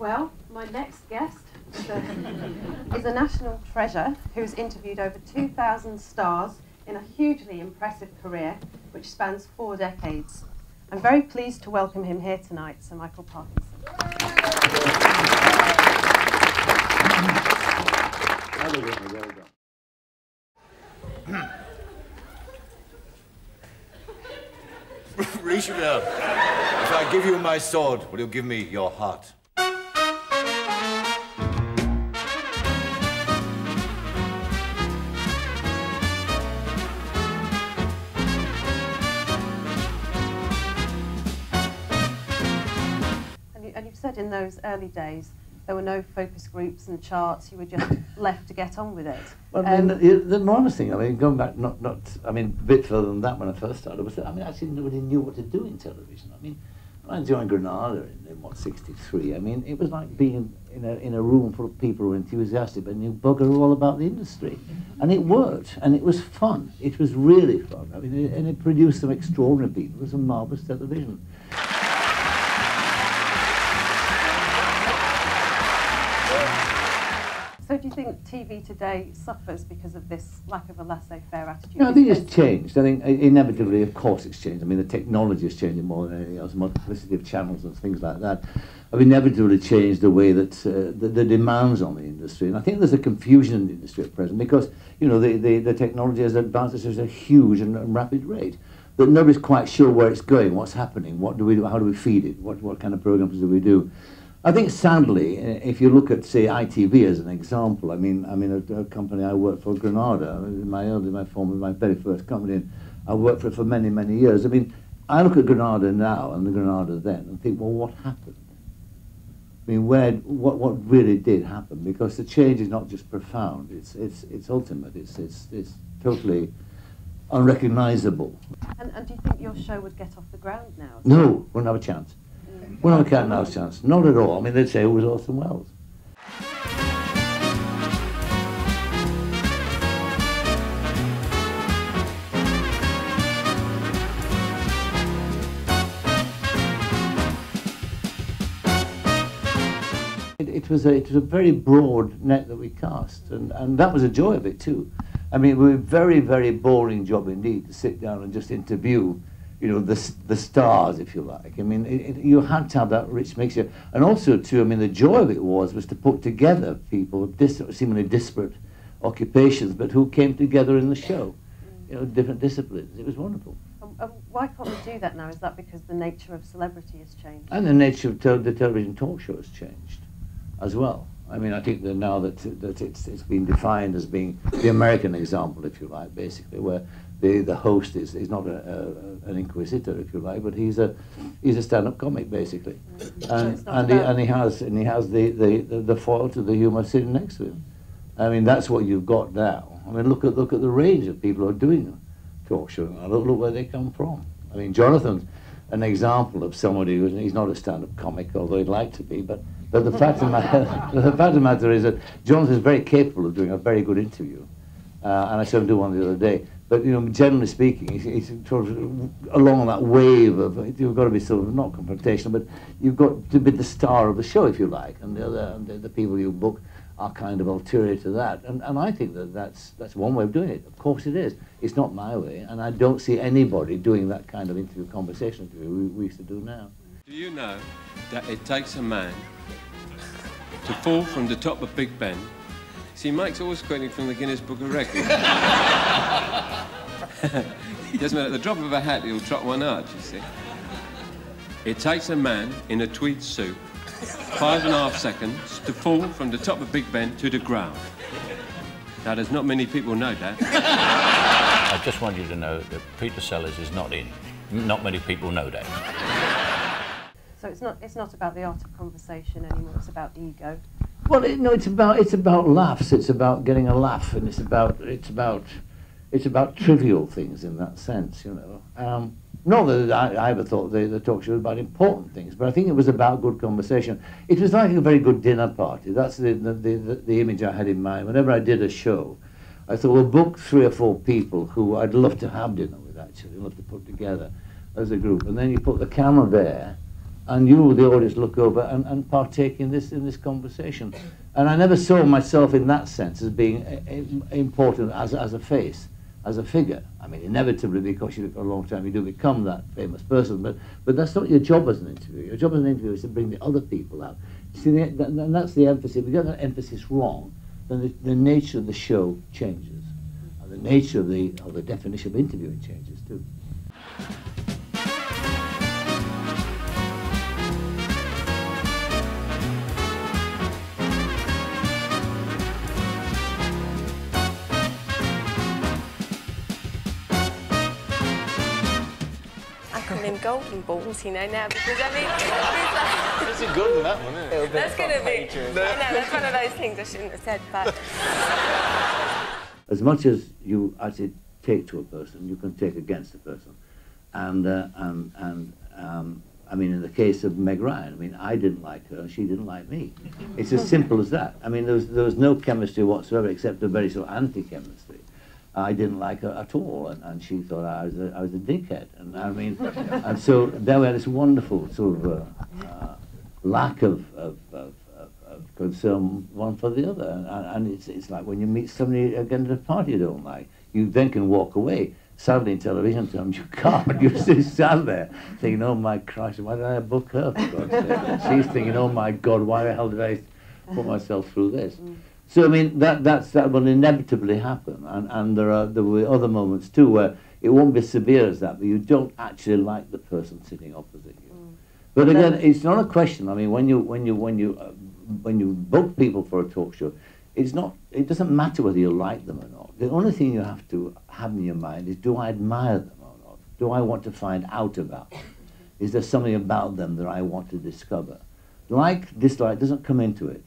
Well, my next guest is a, national treasure who's interviewed over 2,000 stars in a hugely impressive career which spans four decades. I'm very pleased to welcome him here tonight, Sir Michael Parkinson. Richelieu, if I give you my sword, will you give me your heart? In those early days there were no focus groups and charts, you were just left to get on with it. Well, I mean, Um, the, the enormous thing, I mean, going back, not, not, I mean, a bit further than that when I first started, was that, I mean, actually nobody knew what to do in television. I mean, when I joined Granada in, in what, 63, I mean, it was like being in a, in a room full of people who were enthusiastic but knew bugger all about the industry. And it worked, and it was fun. It was really fun. I mean, it, and it produced some extraordinary people. It was some marvellous television. Do you think TV today suffers because of this lack of a laissez-faire attitude? No, I think it's changed. I think uh, inevitably, of course, it's changed. I mean, the technology is changing more than anything else, multiplicity of channels and things like that have inevitably changed the way that uh, the, the demands on the industry. And I think there's a confusion in the industry at present because, you know, the, the, the technology has advanced at a huge and, and rapid rate that nobody's quite sure where it's going, what's happening, what do we do, how do we feed it, what, what kind of programs do we do. I think sadly, if you look at say ITV as an example, I mean, I mean a, a company I worked for, Granada, my early, my former, my very first company, and I worked for it for many, many years. I mean, I look at Granada now and the Granada then and think, well, what happened? I mean, where, what, what really did happen? Because the change is not just profound; it's, it's, it's ultimate. It's, it's, it's totally unrecognizable. And, and do you think your show would get off the ground now? No, wouldn't have a chance. Have a cat and chance. Not at all. I mean, they'd say it was Orson Welles. It, it was a it was a very broad net that we cast, and, and that was a joy of it too. I mean, it was a very very boring job indeed to sit down and just interview, you know, the the stars, if you like. I mean, it, it, you had to have that rich mixture, and also too. I mean, the joy of it was was to put together people of dis- seemingly disparate occupations, but who came together in the show, you know, different disciplines. It was wonderful. Um, um, why can't we do that now? Is that because the nature of celebrity has changed? And the nature of the television talk show has changed as well. I mean, I think that now that, that it's, it's been defined as being the American example, if you like, basically, where the, the host is, is not a, a, an inquisitor, if you like, but he's a, he's a stand-up comic, basically. And, it's and, he, and he has, and he has the, the, the, the foil to the humour sitting next to him. I mean, that's what you've got now. I mean, look at, look at the range of people who are doing talk show. now. Look, look where they come from. I mean, Jonathan's an example of somebody who's he's not a stand-up comic, although he'd like to be. But, but the fact of the fact of the matter is that Jonathan is very capable of doing a very good interview, uh, and I saw him do one the other day. But you know, generally speaking, he's, he's sort of along that wave of you've got to be sort of not confrontational, but you've got to be the star of the show, if you like, and the other and the, the people you book are kind of ulterior to that. And, and I think that that's, that's one way of doing it. Of course it is. It's not my way, and I don't see anybody doing that kind of interview conversation interview we, we used to do now. Do you know that it takes a man to fall from the top of Big Ben? See, Mike's always quoting from the Guinness Book of Records. Doesn't matter, at the drop of a hat, he'll trot one out, you see. It takes a man in a tweed suit five and a half seconds to fall from the top of Big Ben to the ground. Now, there's not many people know that. I just want you to know that Peter Sellers is not in. Not many people know that. So it's not, it's not about the art of conversation anymore, it's about ego. Well, it, no, it's about it's about laughs. It's about getting a laugh, and it's about it's about it's about trivial things in that sense, you know. Um, not that I, I ever thought the, the talk show was about important things, but I think it was about good conversation. It was like a very good dinner party. That's the the, the, the, image I had in mind. Whenever I did a show, I thought, well, book three or four people who I'd love to have dinner with, actually, love to put together as a group. And then you put the camera there, and you, the audience, look over and, and partake in this in this conversation. And I never saw myself in that sense as being uh, important as, as a face, as a figure. I mean, inevitably, because you for a long time, you do become that famous person. But but that's not your job as an interviewer. Your job as an interviewer is to bring the other people out. See, the, and that's the emphasis. If we get that emphasis wrong, then the, the nature of the show changes, and the nature of the of the definition of interviewing changes too. Golden balls, you know, now because I mean, this is good than that one, isn't it? That's going to be. I know that's one of those things I shouldn't have said, but. As much as you actually take to a person, you can take against a person, and uh, and and. Um, I mean, in the case of Meg Ryan, I mean, I didn't like her, and she didn't like me. It's as simple as that. I mean, there was, there was no chemistry whatsoever except a very sort of anti-chemistry. I didn't like her at all, and, and she thought I was a, I was a dickhead. And I mean, and so there had this wonderful sort of uh, uh, lack of, of, of, of, concern one for the other. And, and it's, it's like when you meet somebody again at a party you don't like, you then can walk away. Sadly, in television terms, you can't. You still stand there thinking, oh my Christ, why did I book her? For God's sake? She's thinking, oh my God, why the hell did I put myself through this? So I mean that that's that will inevitably happen, and and there are there will be other moments too where it won't be severe as that, but you don't actually like the person sitting opposite you. Mm. But again, it's not a question. I mean, when you when you when you uh, when you book people for a talk show, it's not. It doesn't matter whether you like them or not. The only thing you have to have in your mind is, do I admire them or not? Do I want to find out about them? Is there something about them that I want to discover? Like, dislike doesn't come into it.